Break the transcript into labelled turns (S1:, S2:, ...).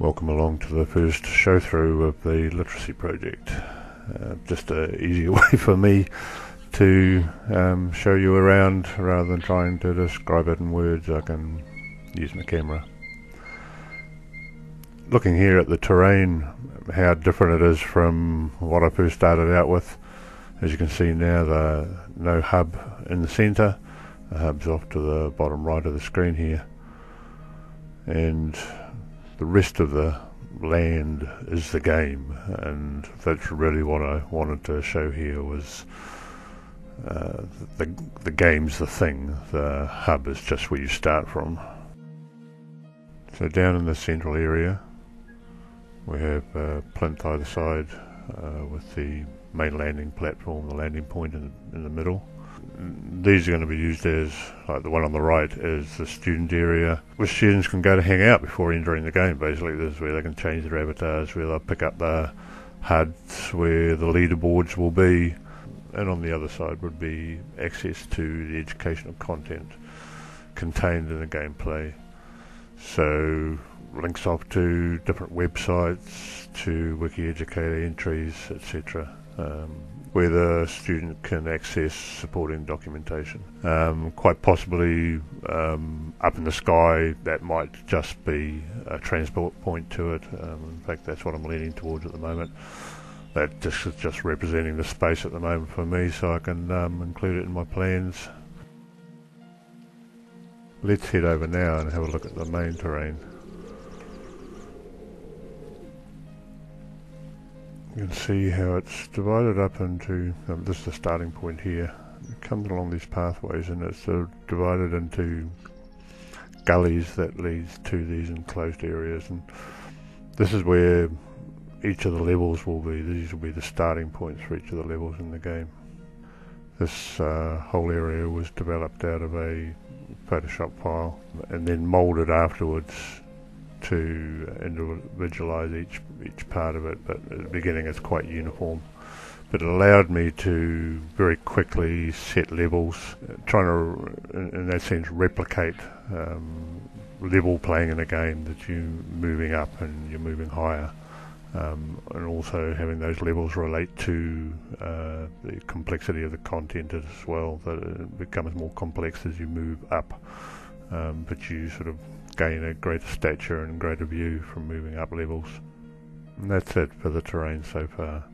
S1: Welcome along to the first show through of the literacy project. Uh, just an easier way for me to um, show you around rather than trying to describe it in words. I can use my camera. Looking here at the terrain, how different it is from what I first started out with. As you can see now, the no hub in the centre. The hub's off to the bottom right of the screen here. And the rest of the land is the game, and that's really what I wanted to show here was uh, the the game's the thing. The hub is just where you start from. So down in the central area, we have uh, plinth either side uh, with the main landing platform, the landing point in, in the middle these are going to be used as, like the one on the right, is the student area where students can go to hang out before entering the game. Basically, this is where they can change their avatars, where they'll pick up the HUDs, where the leaderboards will be, and on the other side would be access to the educational content contained in the gameplay. So links off to different websites, to WikiEducator entries, etc. Um, where the student can access supporting documentation. Um, quite possibly um, up in the sky, that might just be a transport point to it. Um, in fact, that's what I'm leaning towards at the moment. That just is just representing the space at the moment for me, so I can um, include it in my plans. Let's head over now and have a look at the main terrain. You can see how it's divided up into, um, this is the starting point here, it comes along these pathways and it's sort of divided into gullies that leads to these enclosed areas. And this is where each of the levels will be, these will be the starting points for each of the levels in the game. This uh, whole area was developed out of a Photoshop file and then moulded afterwards to individualize each each part of it, but at the beginning it's quite uniform. But it allowed me to very quickly set levels, trying to, in, in that sense, replicate um, level playing in a game that you're moving up and you're moving higher. Um, and also having those levels relate to uh, the complexity of the content as well, that it becomes more complex as you move up, um, but you sort of gain a greater stature and greater view from moving up levels. And that's it for the terrain so far.